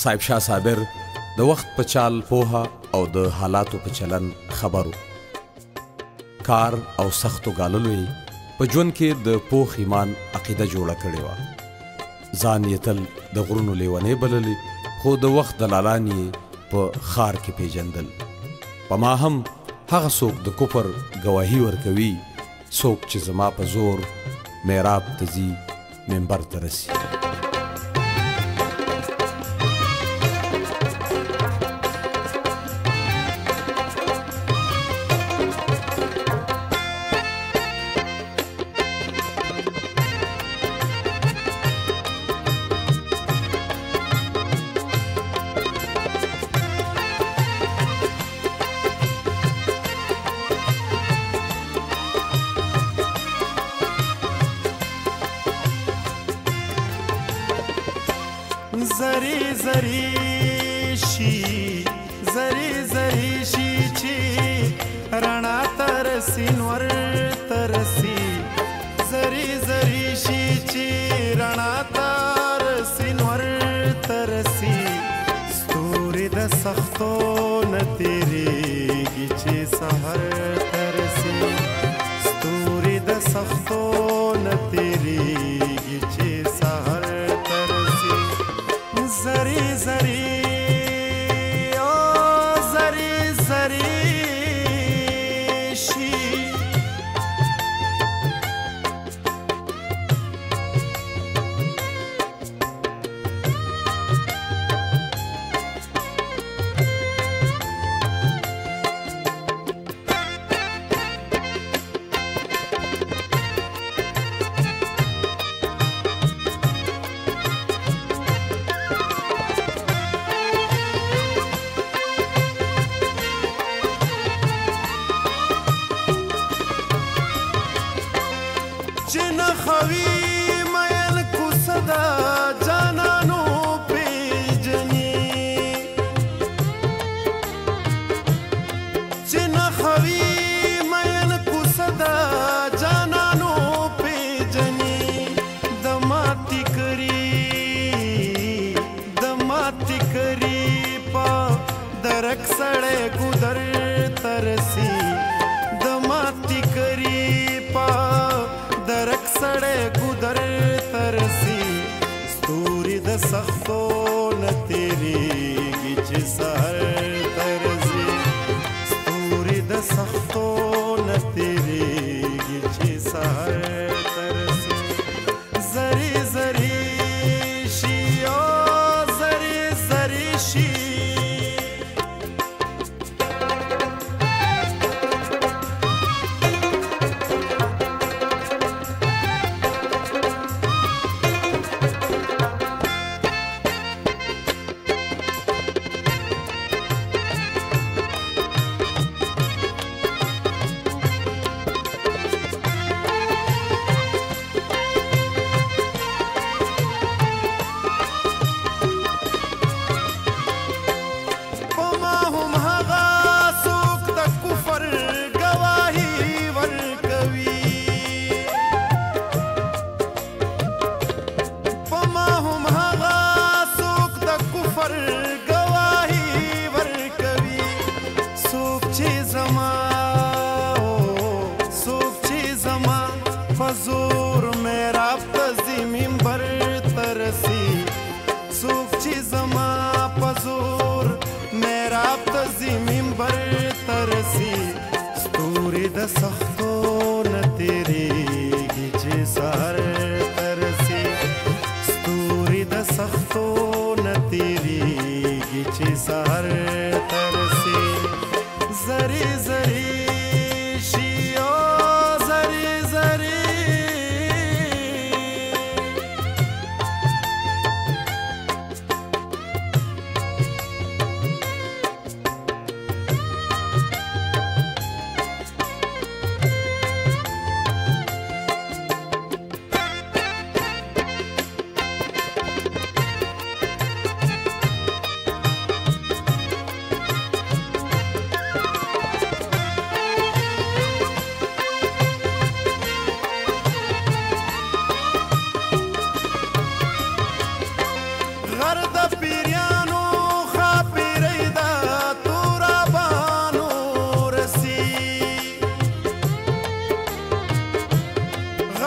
صاحب شاه صابر د وخت په چال پوها او د حالاتو په چلن خبرو کار او سختو غاللو یې په ژوند کې د پوخ ایمان عقیده جوړه کړې و ځان یې تل د غرونو لیونې بللې خو د وخت دلالان یې په خار کې پیژندل په ما هم هغه څوک د کوپر گواهی ورکوي څوک چې زما په زور میراب تزي منبر ته رسي زری زری شي زری زری شي چې رڼا تر سینور تر سي زری زری شي چې رڼا تر سینور تر سي ستوري د سختو نتیریږي چې سحر تر سي ستوري د سختو کور مې رافت زمين بر ترسي څوک چې زما پزور مې رافت زمين بر ترسي ستوري د سختو نه تیریږي چې سار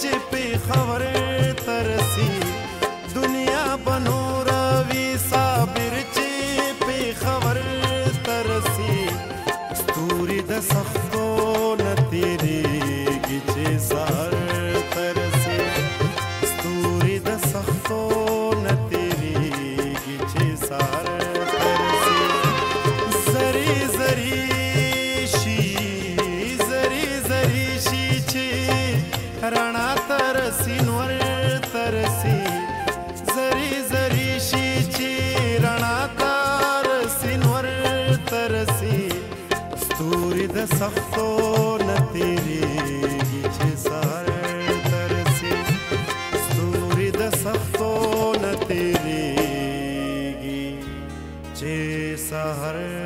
چې په خبره सख्तो न तेरे पीछे सर तरसी सूरिद सख्तो न तेरे पीछे सहर